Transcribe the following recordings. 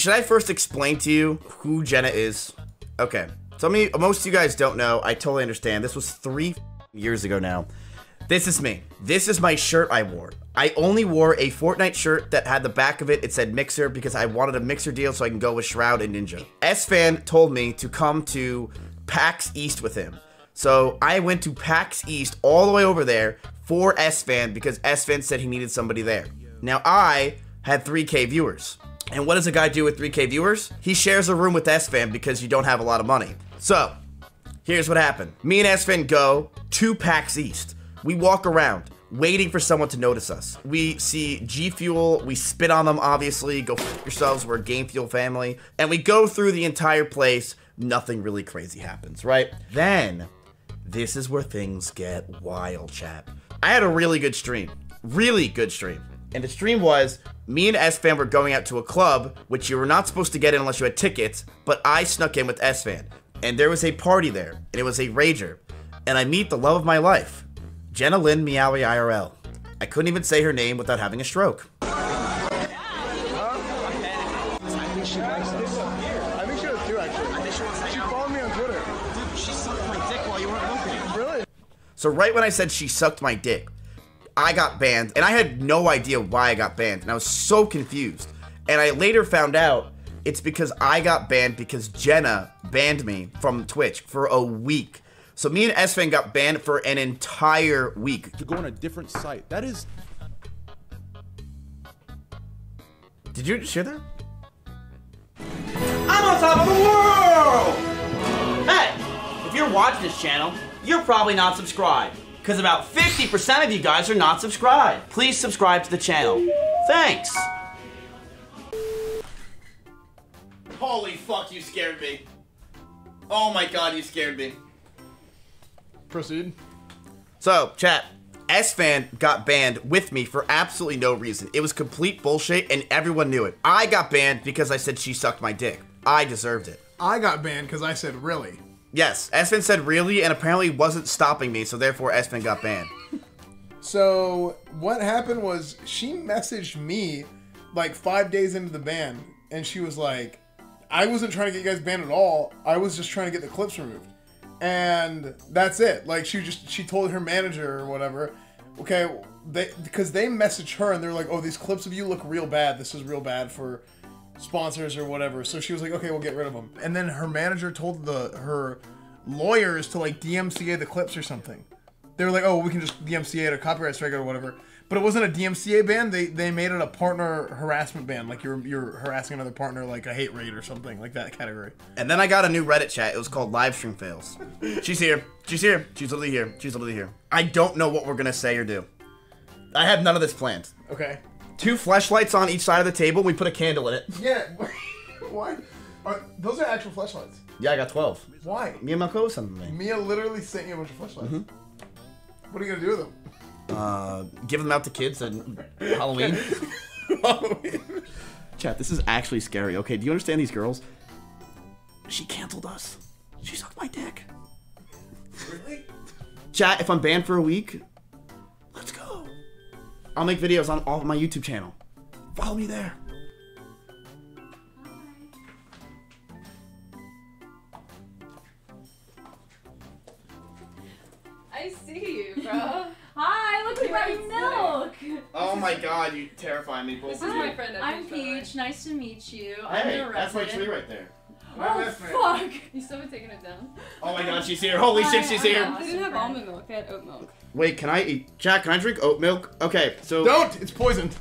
should I first explain to you who Jenna is? Okay. Of you, most of you guys don't know. I totally understand. This was three years ago now. This is me. This is my shirt I wore. I only wore a Fortnite shirt that had the back of it. It said Mixer because I wanted a Mixer deal so I can go with Shroud and Ninja. Esfand told me to come to PAX East with him. So I went to PAX East all the way over there for Esfand because Esfand said he needed somebody there. Now I had 3k viewers. And what does a guy do with 3k viewers? He shares a room with Esfand because you don't have a lot of money. So, here's what happened. Me and Esfand go to PAX East. We walk around waiting for someone to notice us. We see G Fuel, we spit on them, obviously, go f yourselves, we're a Game Fuel family, and we go through the entire place. Nothing really crazy happens, right? Then, this is where things get wild, chat. I had a really good stream. Really good stream. And the stream was me and Esfand were going out to a club, which you were not supposed to get in unless you had tickets, but I snuck in with Esfand. And there was a party there, and it was a rager. And I meet the love of my life. Jenna Lynn Meowri IRL. I couldn't even say her name without having a stroke. So right when I said she sucked my dick, I got banned, and I had no idea why I got banned, and I was so confused. And I later found out it's because I got banned because Jenna banned me from Twitch for a week. So me and Esfand got banned for an entire week. to go on a different site. That is Did you just hear that? I'm on top of the world! Hey, if you're watching this channel, you're probably not subscribed. Because about 50% of you guys are not subscribed. Please subscribe to the channel. Thanks! Holy fuck, you scared me. Oh my god, you scared me. Proceed. So, chat, Esfand got banned with me for absolutely no reason. It was complete bullshit and everyone knew it. I got banned because I said she sucked my dick. I deserved it. I got banned because I said really. Yes, Esfand said really and apparently wasn't stopping me, so therefore Esfand got banned. So what happened was she messaged me like five days into the ban, and she was like, "I wasn't trying to get you guys banned at all. I was just trying to get the clips removed." And that's it. Like she just she told her manager or whatever, okay, they because they messaged her and they're like, "Oh, these clips of you look real bad. This is real bad for." Sponsors or whatever so she was like okay we'll get rid of them and then her manager told the her lawyers to like DMCA the clips or something they were like, oh, we can just DMCA it a copyright strike or whatever. But it wasn't a DMCA ban. They they made it a partner harassment ban. Like you're you're harassing another partner, like a hate raid or something like that category. And then I got a new Reddit chat. It was called Livestream Fails. She's here. She's here. She's literally here. She's literally here. I don't know what we're gonna say or do. I have none of this planned. Okay. Two flashlights on each side of the table. We put a candle in it. Yeah. Why? Are, those are actual flashlights. Yeah, I got 12. Why? Me and my co sent them to me. Mia literally sent you a bunch of flashlights. What are you gonna do with them? Uh, give them out to kids and Halloween. Chat, this is actually scary. Okay, do you understand these girls? She canceled us. She sucked my dick. Really? Chat, if I'm banned for a week. I'll make videos on all of my YouTube channel. Follow me there. Hi. I see you, bro. Hi, look, we brought you milk. Oh my god, you terrify me, This is my friend. I'm Peach. Nice to meet you. Hey, I'm the that's my tree right there. Oh fuck! You still haven't taken it down. Oh my god, she's here. Holy shit, she's here. They didn't have almond milk. They had oat milk. Wait, can I eat? Jack, can I drink oat milk? Okay, so. Don't! It's poisoned.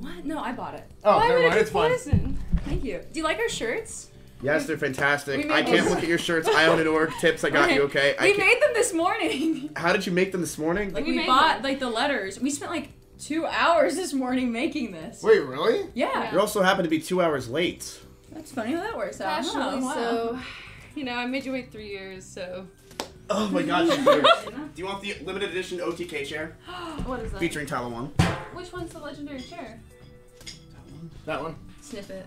What? No, I bought it. Oh, Why never mind. it It's be fine. poison? Thank you. Do you like our shirts? Yes, they're fantastic. I can't look at your shirts. I own an org. Tips, I got you, okay? I we can't- made them this morning. How did you make them this morning? like We we, bought them. like the letters. We spent like two hours this morning making this. Wait, really? Yeah. You also happen to be two hours late. That's funny how that works out. Actually, Oh, wow. so you know, I made you wait three years. So Oh my god, she's here. Do you want the limited edition OTK chair what is that? featuring Tyler One? Which one's the legendary chair? That one. Snippet.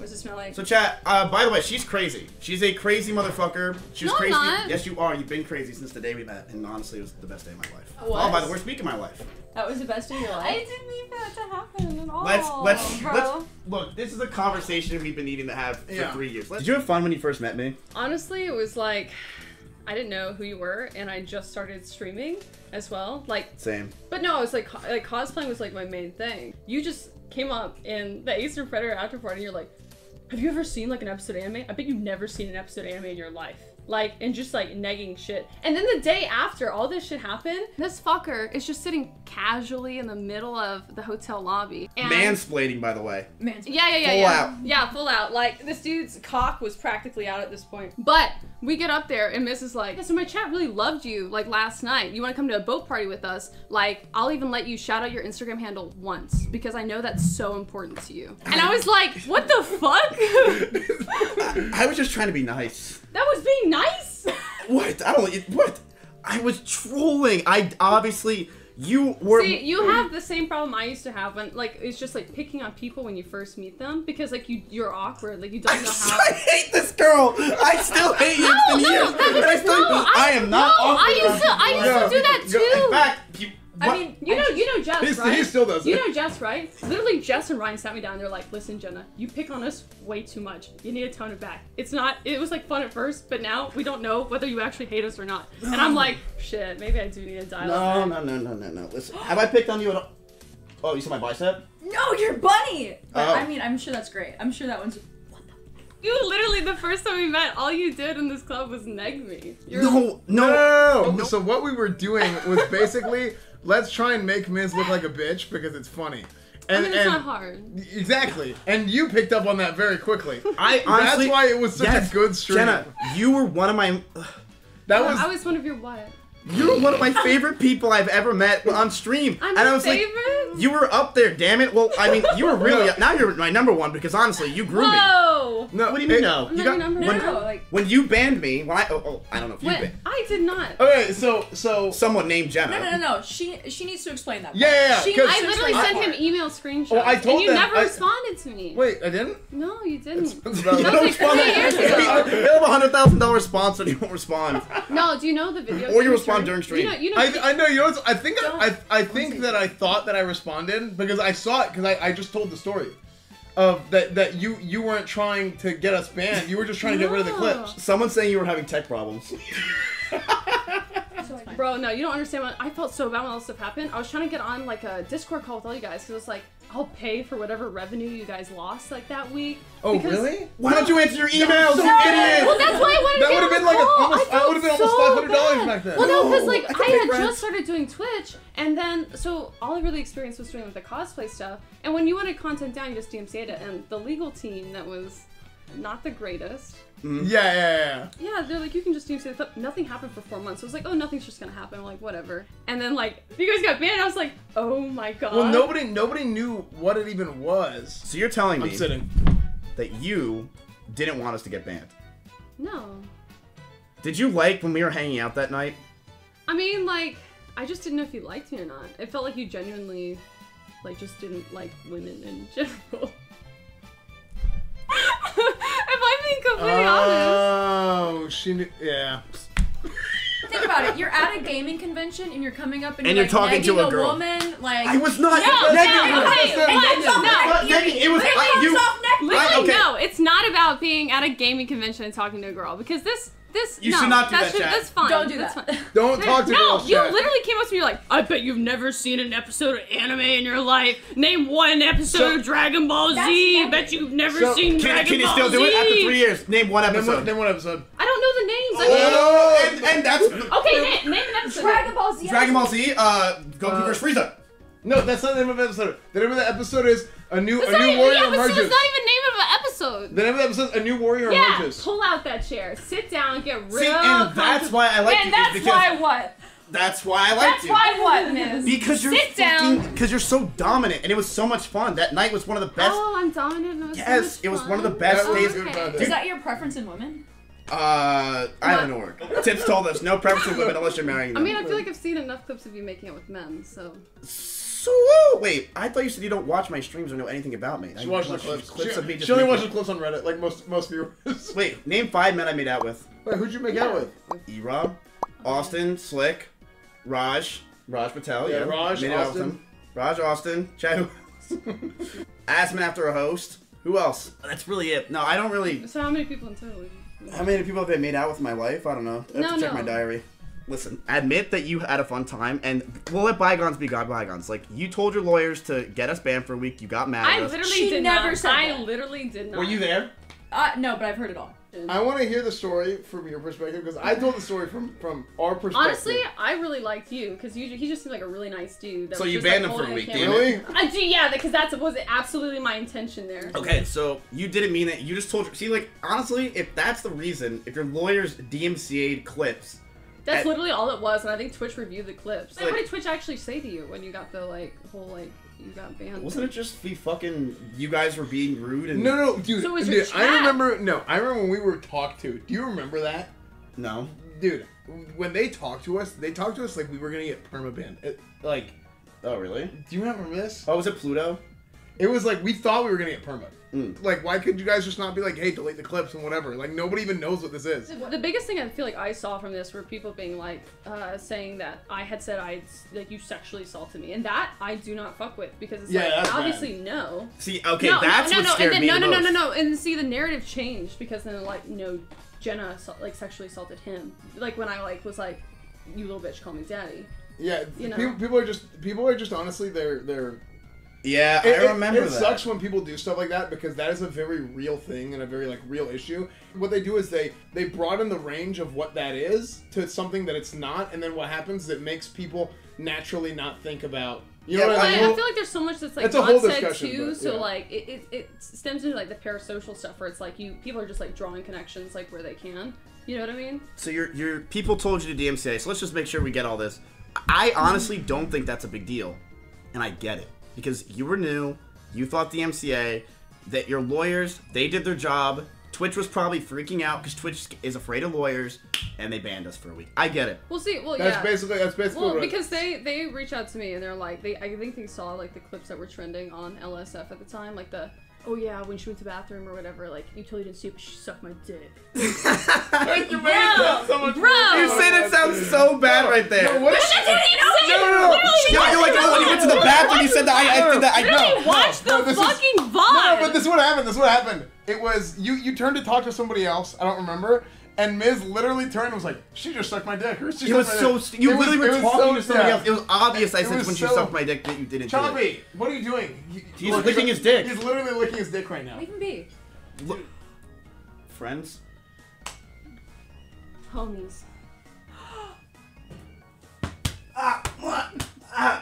What's it smell like? So chat. Uh, by the way, she's crazy. She's a crazy motherfucker. She was No, I'm crazy. not. Yes, you are. You've been crazy since the day we met, and honestly, it was the best day of my life. It was? Oh, by the worst week of my life. that was the best day of your life. I didn't mean that to happen at all. Let's let's bro. let's look. This is a conversation we've been needing to have for Yeah. three years. Did you have fun when you first met me? Honestly, it was like I didn't know who you were, and I just started streaming as well. Like, Same. but no, it was like co- like cosplaying was like my main thing. You just came up in the Eastern Predator after party, and you're like, "Have you ever seen like an episode of anime? I bet you've never seen an episode of anime in your life." Like, and just like negging shit. And then the day after all this shit happened, this fucker is just sitting casually in the middle of the hotel lobby. And Mansplaining, by the way. Man, yeah, yeah, yeah, Full yeah. out. Yeah, full out. Like this dude's cock was practically out at this point. But we get up there and Miz is like, yeah, so my chat really loved you like last night. You want to come to a boat party with us? Like, I'll even let you shout out your Instagram handle once because I know that's so important to you. And I was like, what the fuck? I was just trying to be nice. that was being nice. What? I don't. What? I was trolling. I obviously. You were. See, you have the same problem I used to have when like it's just like picking on people when you first meet them because like you you're awkward, like you don't know how. I hate this girl. I still hate you. It's no, years. was- I, still, no, I- I am not. no, I used to- I used to do that too. In fact, you. I what- mean, You know, you know Jess, He's- right? he still does You know Jess, right? Literally, Jess and Ryan sat me down. They're like, "Listen, Jenna, you pick on us way too much. You need to tone it back. It's not. It was like fun at first, but now we don't know whether you actually hate us or not." And I'm like, "Shit, maybe I do need to dial No, it no, no, no, no, no. Listen, have I picked on you at all? Oh, you saw my bicep? no, you're bunny. But, Oh. I mean, I'm sure that's great. I'm sure that one's. You literally, the first time we met, all you did in this club was neg me. You're No, No, no. no, no, no. So what we were doing was basically let's try and make Miz look like a bitch because it's funny. I And, mean, it's and not hard. exactly. And you picked up on that very quickly. I honestly. That's why it was such yes, a good stream. Jenna, you were one of my. that was I was one of your what? You were one of my favorite people I've ever met on stream. I'm and I was like, you were up there, damn it. Well, I mean, you were really up. now you're my number one because honestly, you grew me. Whoa. no. What do you mean it- no? I'm You not your number when, one. No, like. when you banned me, when I oh, oh I don't know if you What? banned I did not. Okay, so so someone named Jenna. No, no, no, no. She she needs to explain that. Yeah, yeah, yeah, She 'cause- needs I literally sent that him email screenshots. Well, I told and you them- never I- responded to me. wait, I didn't. No, you didn't. That's That about- was like three years ago. you have a hundred thousand dollar sponsor, and you won't respond. No, do you know the video? Or you game respond during stream. You know, you know. I, I know you know what's- I think I I think that I thought that I responded because I saw it because I, I just told the story of that that you you weren't trying to get us banned you were just trying to get rid of the clips. Someone saying you were having tech problems. Bro, no, you don't understand what I felt so bad when all this stuff happened. I was trying to get on like a Discord call with all you guys because it's like I'll pay for whatever revenue you guys lost like that week. Oh because- really? Why don't you answer your emails, you Well, that's why I wanted That to get would've on been the like call. almost- I that would've been almost so $500 bad. back then. Well, no, because like I I, had rent. just started doing Twitch, and then so all I really experienced was doing like the cosplay stuff. And when you wanted content down, you just DMCA'd it, and the legal team that was not the greatest. Mm-hmm. Yeah, yeah, yeah. Yeah, they're like, you can just do so. But nothing happened for four months. So it was like, oh, nothing's just gonna happen. I'm like, whatever. And then like, you guys got banned. I was like, oh my god. Well, nobody nobody knew what it even was. So you're telling I'm me sitting. that you didn't want us to get banned. No. Did you like when we were hanging out that night? I mean, like, I just didn't know if you liked me or not. It felt like you genuinely, like, just didn't like women in general. Being completely honest. Oh, she knew. Yeah. Think about it. You're at a gaming convention and you're coming up and, And you're, you're talking like, to negging a girl. woman. Like I was not. No, Negative. no, okay, That's what? not- No. But Negging, it was I, uh, you. Literally, I- okay. no. It's not about being at a gaming convention and talking to a girl because this, this. You no, should not do that that, should- That's fine. Don't do that's that. Fine. Don't talk to no, girls. you chat. literally came up to me like, I bet you've never seen an episode of anime in your life. Name one episode So- of Dragon Ball That's Z. Bet you've never So- seen Can, Dragon can you Ball still do it after three years? Name one Then episode. what, then what episode? I don't know the names. I mean, Oh, and, and that's okay, name, name an episode. Dragon Ball Z. Dragon Ball Z. Uh, Goku Uh, vs Frieza. No, that's not the name of the episode. The name of the episode is a new It's a not new even, warrior yeah, but emerges. it's not even name of an episode. The name of the episode is a new warrior Yeah, emerges. pull out that chair, sit down, get real. See, and that's why I like And you. that's why what? That's why I like That's you. why what, Miz? Because you're Sit down. Because you're so dominant, and it was so much fun. That night was one of the best. Oh, I'm dominant. and it was so Yes, much it was fun. one of the best That was days. Okay. Is that your preference in women? Uh, I don't know. Tips told us no preference in women unless you're marrying I mean, I feel like I've seen enough clips of you making it with men, so. So wait, I thought you said you don't watch my streams or know anything about me. I She watches the clips. clips she, of me just she only watches clips on Reddit, like most most viewers. Wait, name five men I made out with. Wait, who'd you make out with? E-Rob, Austin, Slick, Raj, Raj Patel, Yeah, yeah, Raj, made out with Austin. him. Raj, Austin, Chad. who else? After a host. Who else? That's really it. No, I don't really. So how many people in total? How many people have I made out with in my life? I don't know. I have No, to check no. my diary. Listen, admit that you had a fun time, and we'll let bygones be god bygones. Like you told your lawyers to get us banned for a week. You got mad I at us. literally She did never not. said I that. literally did not. Were you there? Uh, no, but I've heard it all. I want to hear the story from your perspective because I told the story from from our perspective. Honestly, I really liked you because you he just seemed like a really nice dude. That So was you just, banned like, him for a week, camera. damn really? I do, yeah, because that's was absolutely my intention there. Okay, so you didn't mean it. You just told. See, like honestly, if that's the reason, if your lawyers DMCA'd clips, That's at- literally all it was, and I think Twitch reviewed the clips. Like, Like- what did Twitch actually say to you when you got the like whole like you got banned? wasn't it just be fucking? You guys were being rude and No, no, dude. So was your dude, I remember. No, I remember when we were talked to. Do you remember that, no. dude? When they talked to us, they talked to us like we were gonna get permabanned. It, like, Oh really? do you remember this? Oh, was it Pluto? It was like we thought we were gonna get perma. Mm. Like, why could you guys just not be like, hey, delete the clips and whatever? Like, nobody even knows what this is. The biggest thing I feel like I saw from this were people being like, uh, saying that I had said I like you sexually assaulted me, and that I do not fuck with because it's Yeah, like that's obviously no. See, okay, no, that's no, no, what no, scared and then, me no, the no, no, most. no, no, and see the narrative changed because then like no, Jenna like sexually assaulted him. Like when I like was like, you little bitch, call me daddy. Yeah, You know. people, people are just people are just honestly they're they're. Yeah, It, I remember it, it that. sucks when people do stuff like that because that is a very real thing and a very like real issue. What they do is they they broaden the range of what that is to something that it's not, and then what happens is it makes people naturally not think about. You know Yeah, what I I, mean? I feel like there's so much that's like It's a not whole said discussion, too. but, So like it, it, it stems into like the parasocial stuff where it's like you people are just like drawing connections like where they can. You know what I mean? So your your people told you to DMCA. So let's just make sure we get all this. I honestly don't think that's a big deal, and I get it because you were new. You thought the MCA, that your lawyers they did their job. Twitch was probably freaking out because Twitch is afraid of lawyers, and they banned us for a week. I get it. We'll see. Well, yeah. That's yeah. basically that's basically Well, what because they they reach out to me and they're like they I think they saw like the clips that were trending on LSF at the time, like the oh yeah when she went to the bathroom or whatever, like you totally didn't see it, but she sucked my dick. you made it Bro, sound so much bro. You said it sounds so bad right there. No, what? No, no, no. You're, you're like, oh, when you went to the bathroom, you said that. I, I said that. I know. watch no, the this fucking No, VOD. no, but this is what happened. This is what happened. It was you. You turned to talk to somebody else. I don't remember. And Miz literally turned and was like, "She just sucked my dick." Or, she It was sucked my so. dick." St- you It was- were talking so- to somebody yeah. else. It was obvious. I It said was when she sucked my dick that you didn't do it. Choppy, what are you doing? He- He's look, licking his dick. He's literally licking his dick right now. Leave him be. Look, Friends. homies.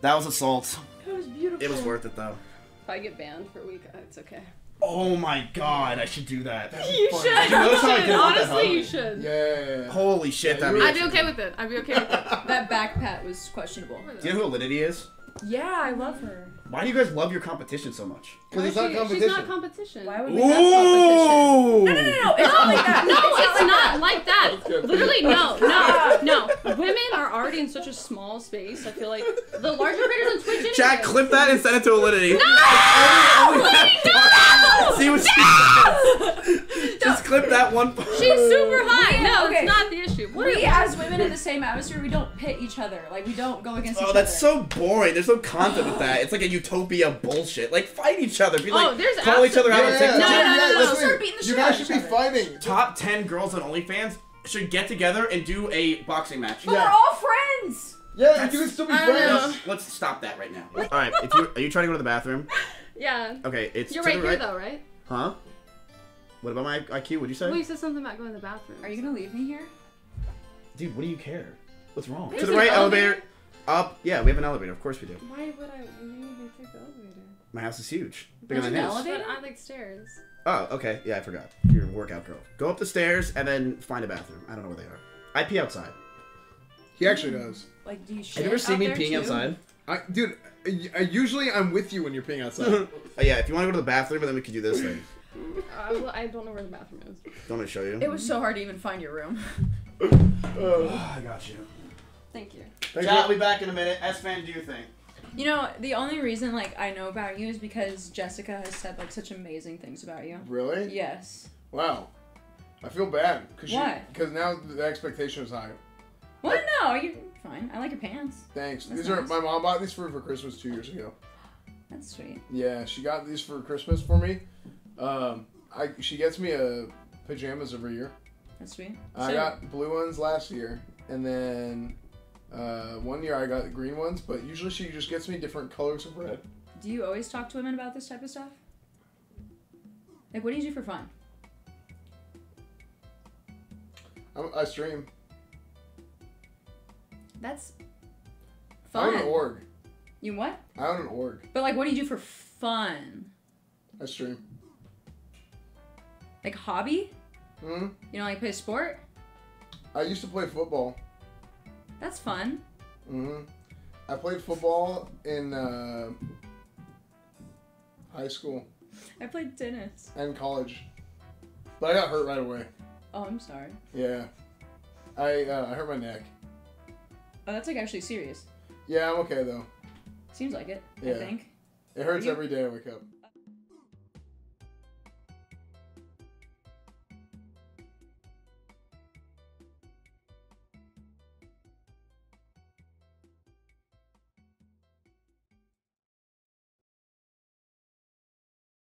That was assault. It was beautiful. It was worth it though. If I get banned for a week, uh, it's okay. Oh my god, I should do that. You fun. should. Did you notice how I should. did it with the Honestly, you should. Yeah. Holy shit, Yeah, that you I'd be okay with it. I'd be okay with it. That back pat was questionable. Do you know who Alinity is? Yeah, I love her. Why do you guys love your competition so much? Because it's not is she- competition. She's not competition. Why would we have competition? Ooh! No, no, no, no. It's not like that. No, it's it's not like that. good. Literally, no, no, no. Women are already in such a small space. I feel like the larger creators on Twitch. Anyway. Jack, clip that and send it to Alinity. No! no! See what she says. Just clip that one. part. She's super high. No, Okay. it's not the issue. What We, are as women in the same atmosphere, we don't pit each other. Like, we don't go against oh, each other. Oh, that's so boring. There's no content with that. It's like a utopia bullshit. Like fight each other. Be oh, like, Oh, there's call each other out on Yeah, TikTok. No, no, no, no, no. listen, Start beating the You guys should be other. fighting. Top ten girls on OnlyFans should get together and do a boxing match. But we're all friends. Yeah, you can still be I don't know. friends. Let's stop that right now. All right, if you are you trying to go to the bathroom? Yeah. Okay, it's You're right here right. though, right? Huh? What about my IQ? What'd you say? Well, you said something about going to the bathroom. Are you gonna leave me here? Dude, what do you care? What's wrong? There's to the an right, elevator? Elevator. Up. Yeah, we have an elevator. Of course we do. Why would I we need to take the elevator? My house is huge. Bigger There's than an his. elevator? But I like stairs. Oh, okay. Yeah, I forgot. You're a workout girl. Go up the stairs and then find a bathroom. I don't know where they are. I pee outside. He actually does. Like, do you shit Have you ever seen out me there, peeing too? outside? I, dude, I, I- usually I'm with you when you're peeing outside. Oh, yeah, if you want to go to the bathroom, and then we could do this thing. Uh, well, I don't know where the bathroom is. Do you want to show you? It was so hard to even find your room. Oh, I got you. Thank you. Thank Chat, you. I'll be back in a minute. Esfand, do you think? You know, the only reason like I know about you is because Jessica has said like such amazing things about you. Really? Yes. Wow. I feel bad because Why? because now the expectation is high. Well, no, you're fine. I like your pants. Thanks. That's these are my mom bought these for for Christmas two years ago. That's sweet. Yeah, she got these for Christmas for me. Um, I she gets me a pajamas every year. That's sweet. I So- got blue ones last year, and then uh, one year I got the green ones. But usually she just gets me different colors of red. Do you always talk to women about this type of stuff? Like, what do you do for fun? I, I stream. That's fun. I own an org. You what? I own an org. But like, what do you do for fun? I stream. Like hobby? Hmm. You know, like play sport? I used to play football. That's fun. hmm I played football in uh, high school I played tennis. and college, but I got hurt right away. Oh, I'm sorry. Yeah, I uh, I hurt my neck. Oh, that's like actually serious. Yeah, I'm okay though. Seems like it. I Yeah. think. It hurts every day I wake up.